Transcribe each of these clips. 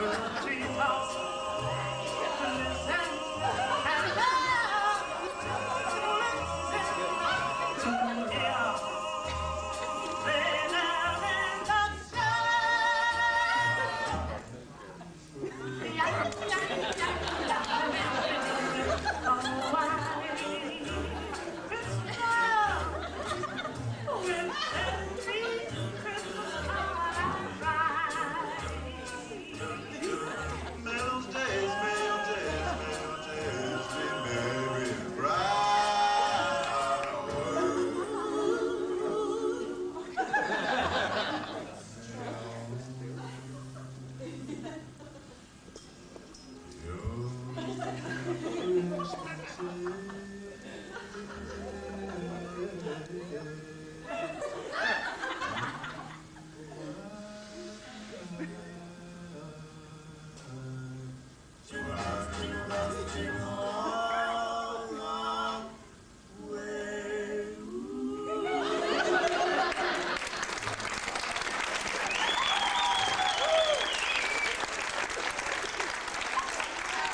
可知道。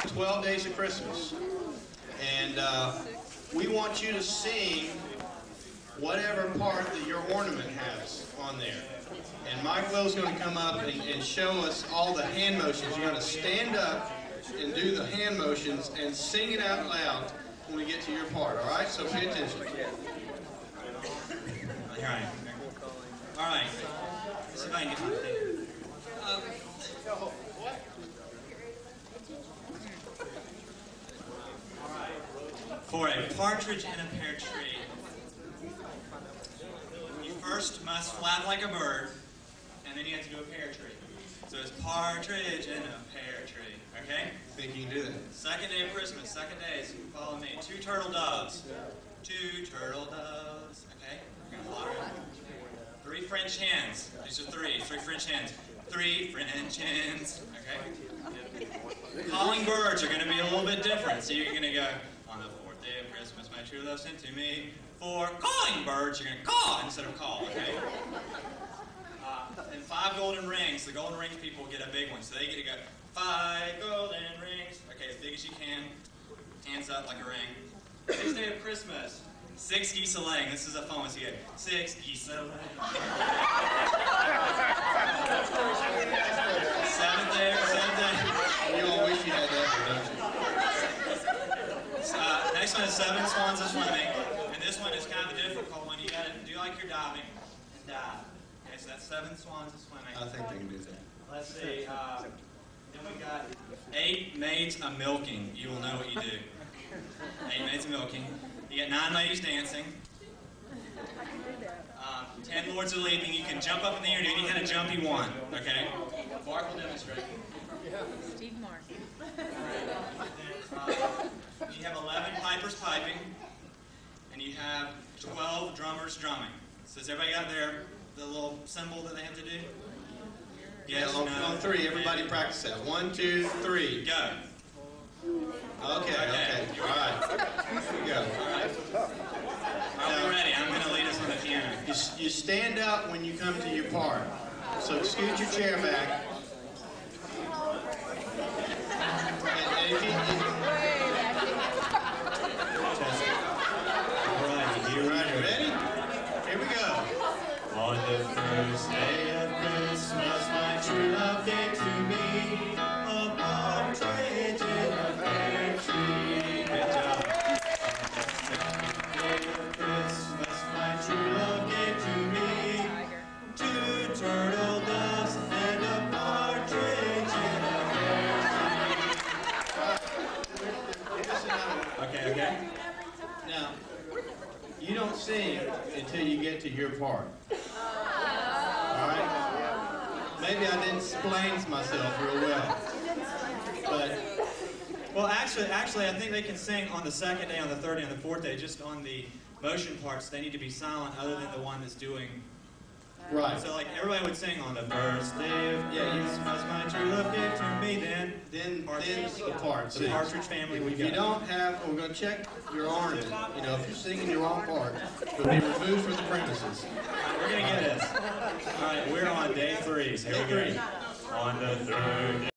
12 Days of Christmas. And uh, we want you to sing whatever part that your ornament has on there. And Mike Will's going to come up and, and show us all the hand motions. You're going to stand up and do the hand motions and sing it out loud when we get to your part, all right? So pay attention. I am. All right. See if I can get my thing. For a partridge in a pear tree, you first must flap like a bird, and then you have to do a pear tree. So it's partridge in a pear tree, okay? Think you can do that? Second day of Christmas, second day, so you follow me. Two turtle doves. Two turtle doves. Okay? We're gonna follow it. Three French hens. These are three. Three French hens. Three French hens. Okay? Calling birds are gonna be a little bit different. So you're gonna go, on the fourth day my true sent to me. For calling birds, you're gonna call instead of call, okay? Uh, and five golden rings. The golden rings people get a big one, so they get to go five golden rings. Okay, as big as you can. Hands up like a ring. Sixth day of Christmas. Six geese a laying. This is a fun one to get. Six geese a laying. Seventh day. Seventh day. You all wish you had that, don't you? Uh, next one is seven swans a swimming, and this one is kind of a difficult one. You got to do like you're diving and dive. Okay, so that's seven swans a swimming. I think they can do that. Let's see. Uh, then we got eight maids a milking. You will know what you do. Eight maids a milking. You got nine ladies dancing. Um, ten lords a leaping. You can jump up in the air, do any kind of jump you want. Okay. Mark will demonstrate. Steve Martin. Uh, you have 11 pipers piping, and you have 12 drummers drumming. So has everybody got their the little symbol that they have to do? Yes, on, no? on three, everybody practice that. One, two, three. Go. Okay, okay. All right. Here we go. Are we ready? I'm going to lead us on the piano. You, you stand up when you come to your part. So scoot your chair back. The first day of Christmas, my true love gave to me a partridge in a pear tree. Day of Christmas, my true love gave to me two turtle doves and a partridge in a pear tree. Okay, okay. Now, you don't sing until you get to your part. All right? Maybe I didn't explain myself real well. But Well, actually, actually, I think they can sing on the second day, on the third day, on the fourth day. Just on the motion parts, they need to be silent, other than the one that's doing. Right. So, like everybody would sing on the first day of Yeah, you- Christmas, my true love gave to me. Then Then, Partridge. then the part. the Partridge Family would if you don't have, we're going to check your ornament. You know, if you're singing your wrong part, you'll be removed from the premises. We're gonna get this. All right, we're on day three. So here we go. On the third